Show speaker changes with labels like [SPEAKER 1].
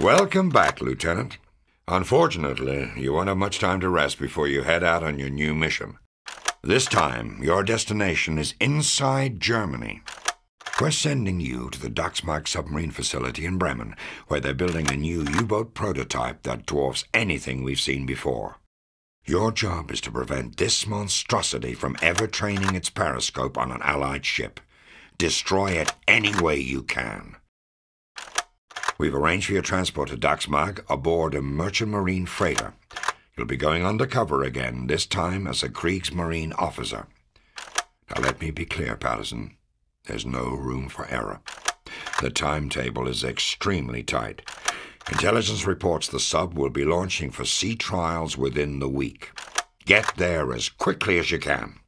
[SPEAKER 1] Welcome back, Lieutenant. Unfortunately, you won't have much time to rest before you head out on your new mission. This time, your destination is inside Germany. We're sending you to the Dachsmag submarine facility in Bremen, where they're building a new U-boat prototype that dwarfs anything we've seen before. Your job is to prevent this monstrosity from ever training its periscope on an Allied ship. Destroy it any way you can. We've arranged for your transport to Dachsmag aboard a merchant marine freighter. You'll be going undercover again, this time as a Kriegsmarine officer. Now let me be clear, Patterson. There's no room for error. The timetable is extremely tight. Intelligence reports the sub will be launching for sea trials within the week. Get there as quickly as you can.